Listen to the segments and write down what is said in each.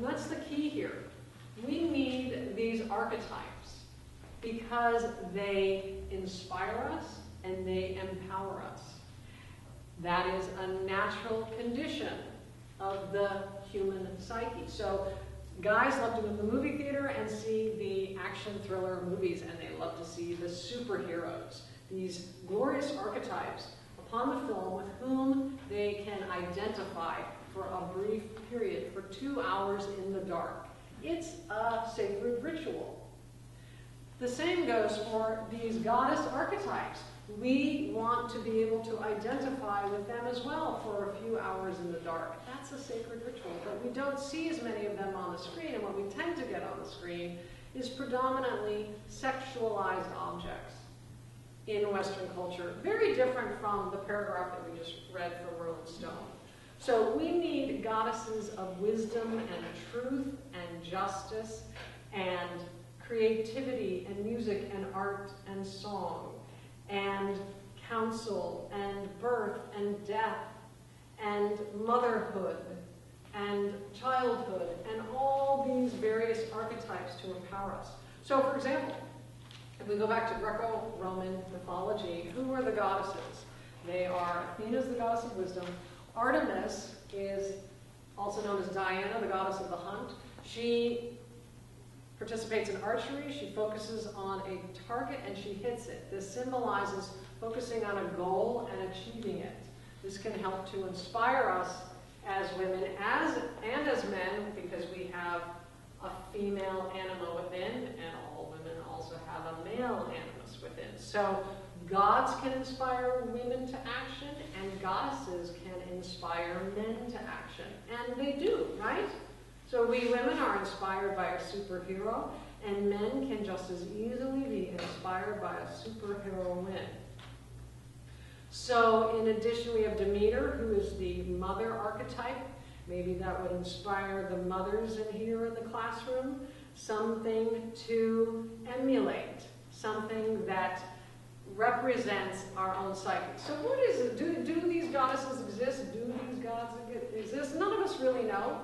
And that's the key here. We need these archetypes because they inspire us and they empower us. That is a natural condition of the human psyche. So guys love to go to the movie theater and see the action thriller movies, and they love to see the superheroes, these glorious archetypes upon the film with whom they can identify for a brief period, for two hours in the dark. It's a sacred ritual. The same goes for these goddess archetypes. We want to be able to identify with them as well for a few hours in the dark. That's a sacred ritual, but we don't see as many of them on the screen, and what we tend to get on the screen is predominantly sexualized objects in Western culture, very different from the paragraph that we just read from Rolling Stone. So we need goddesses of wisdom and truth and justice and creativity and music and art and song and counsel and birth and death and motherhood and childhood and all these various archetypes to empower us. So for example, if we go back to Greco-Roman mythology, who are the goddesses? They are Athena the goddess of wisdom. Artemis is also known as Diana, the goddess of the hunt. She participates in archery, she focuses on a target and she hits it. This symbolizes focusing on a goal and achieving it. This can help to inspire us as women as and as men because we have a female anima within and all women also have a male animus within. So gods can inspire women to action and goddesses can inspire men to action. And they do, right? So we women are inspired by a superhero, and men can just as easily be inspired by a superhero win. So in addition, we have Demeter, who is the mother archetype. Maybe that would inspire the mothers in here in the classroom. Something to emulate, something that represents our own psyche. So what is it? Do, do these goddesses exist? Do these gods exist? None of us really know.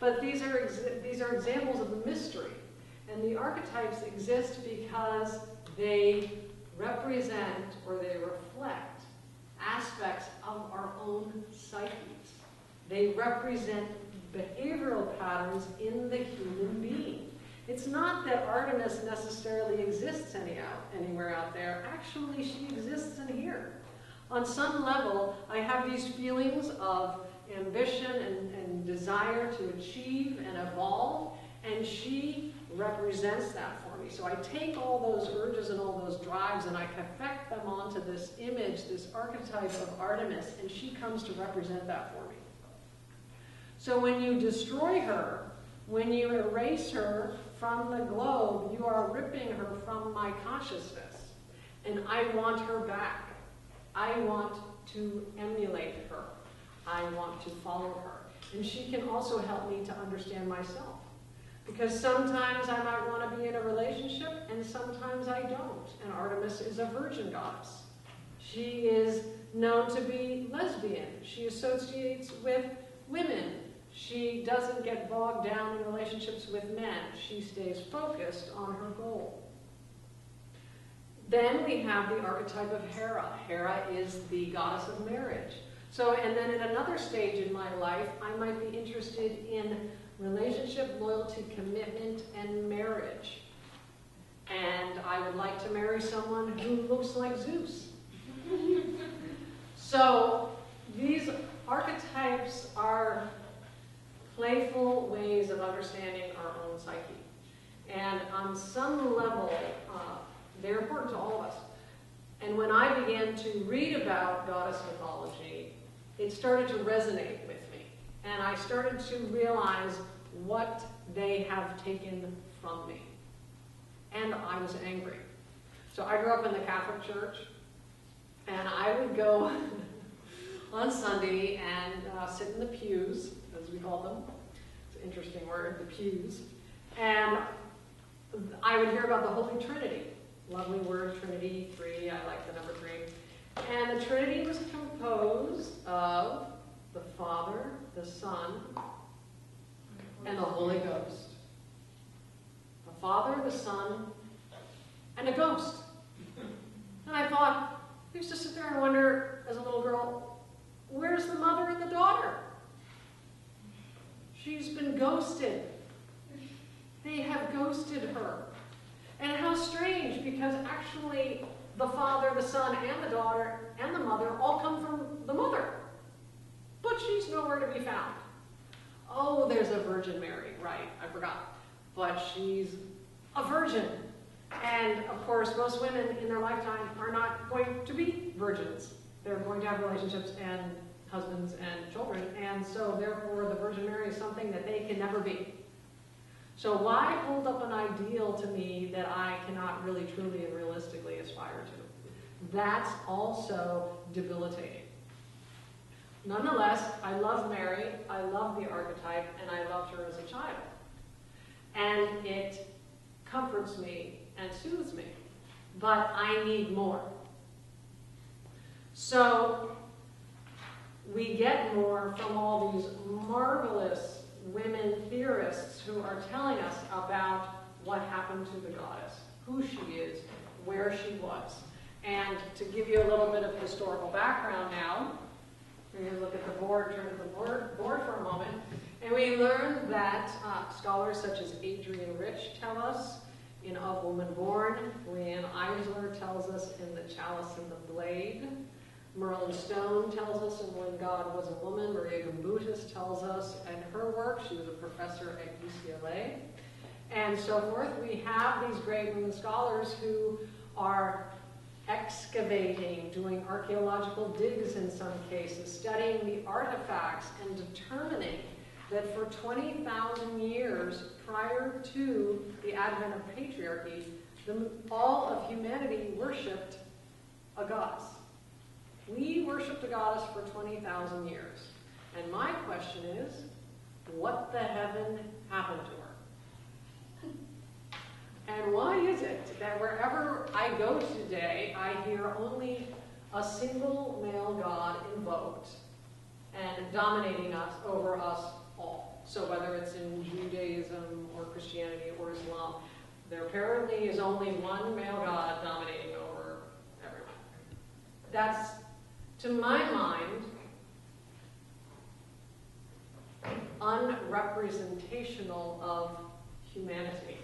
But these are, these are examples of the mystery. And the archetypes exist because they represent or they reflect aspects of our own psyches. They represent behavioral patterns in the human being. It's not that Artemis necessarily exists any out, anywhere out there. Actually, she exists in here. On some level, I have these feelings of ambition and, and desire to achieve and evolve, and she represents that for me. So I take all those urges and all those drives and I affect them onto this image, this archetype of Artemis, and she comes to represent that for me. So when you destroy her, when you erase her from the globe, you are ripping her from my consciousness. And I want her back. I want to emulate her. I want to follow her. And she can also help me to understand myself. Because sometimes I might want to be in a relationship and sometimes I don't. And Artemis is a virgin goddess. She is known to be lesbian. She associates with women. She doesn't get bogged down in relationships with men. She stays focused on her goal. Then we have the archetype of Hera. Hera is the goddess of marriage. So, and then at another stage in my life, I might be interested in relationship, loyalty, commitment, and marriage. And I would like to marry someone who looks like Zeus. so, these archetypes are playful ways of understanding our own psyche. And on some level, uh, they're important to all of us. And when I began to read about goddess mythology, it started to resonate with me. And I started to realize what they have taken from me. And I was angry. So I grew up in the Catholic Church, and I would go on Sunday and sit in the pews, as we call them. It's an interesting word, the pews. And I would hear about the Holy Trinity. Lovely word, Trinity, three, I like the number three. And the Trinity was composed of the Father, the Son, and the Holy Ghost. The Father, the Son, and a ghost. And I thought, I used to sit there and wonder as a little girl, where's the mother and the daughter? She's been ghosted. They have ghosted her. And how strange, because actually the father, the son, and the daughter, and the mother all come from the mother. But she's nowhere to be found. Oh, there's a Virgin Mary, right, I forgot. But she's a virgin. And of course, most women in their lifetime are not going to be virgins. They're going to have relationships and husbands and children. And so therefore, the Virgin Mary is something that they can never be. So why hold up an ideal to me that I cannot really, truly, and realistically aspire to? That's also debilitating. Nonetheless, I love Mary, I love the archetype, and I loved her as a child. And it comforts me and soothes me. But I need more. So we get more from all these marvelous women theorists who are telling us about what happened to the goddess, who she is, where she was. And to give you a little bit of historical background now, we're going to look at the board, turn to the board, board for a moment, and we learn that uh, scholars such as Adrienne Rich tell us in Of Woman Born, Riane Eisler tells us in The Chalice and the Blade, Merlin Stone tells us in When God Was a Woman. Marija Gimbutas tells us in her work. She was a professor at UCLA. And so forth. We have these great women scholars who are excavating, doing archaeological digs in some cases, studying the artifacts and determining that for 20,000 years prior to the advent of patriarchy, the, all of humanity worshipped a goddess. We worshiped a goddess for 20,000 years. And my question is, what the heaven happened to her? And why is it that wherever I go today, I hear only a single male god invoked and dominating us over us all? So whether it's in Judaism or Christianity or Islam, there apparently is only one male god dominating over everyone. That's to my mind, unrepresentational of humanity.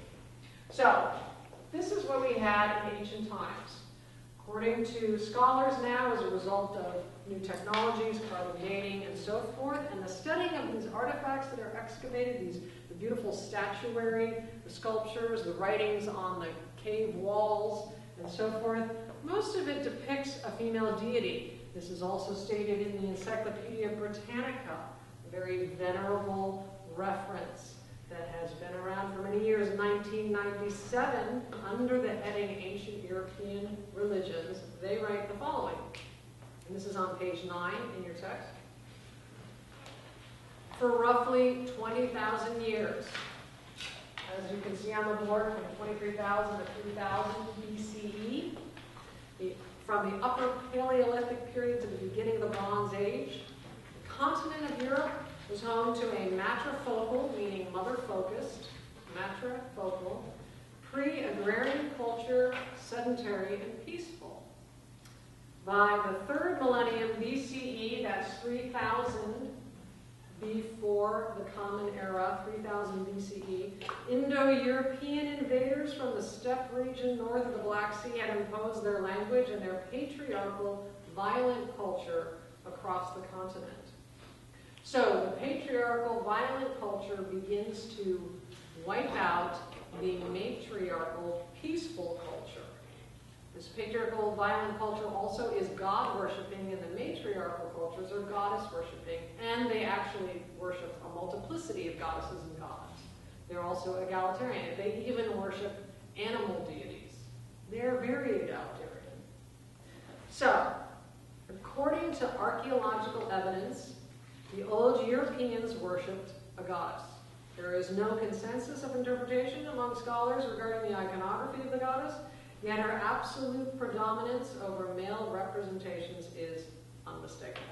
So, this is what we had in ancient times. According to scholars now, as a result of new technologies, carbon dating, and so forth, and the studying of these artifacts that are excavated, these the beautiful statuary, the sculptures, the writings on the cave walls, and so forth, most of it depicts a female deity. This is also stated in the Encyclopedia Britannica, a very venerable reference that has been around for many years. 1997, under the heading Ancient European Religions, they write the following. And this is on page 9 in your text. For roughly 20,000 years, as you can see on the board, from 23,000 to 3,000 BCE, from the Upper Paleolithic period to the beginning of the Bronze Age. The continent of Europe was home to a matrifocal, meaning mother-focused, matrifocal, pre-agrarian culture, sedentary and peaceful. By the third millennium BCE, that's 3000 before the Common Era, 3000 BCE, Indo-European invaders from the steppe region north of the Black Sea had imposed their language and their patriarchal, violent culture across the continent. So the patriarchal, violent culture begins to wipe out the matriarchal, peaceful culture. This patriarchal violent culture also is God worshiping, and the matriarchal cultures are goddess worshiping, and they actually worship a multiplicity of goddesses and gods. They're also egalitarian. They even worship animal deities. They're very egalitarian. So, according to archaeological evidence, the old Europeans worshipped a goddess. There is no consensus of interpretation among scholars regarding the iconography of the goddess, Yet her absolute predominance over male representations is unmistakable.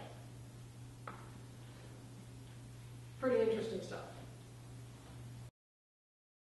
Pretty interesting stuff.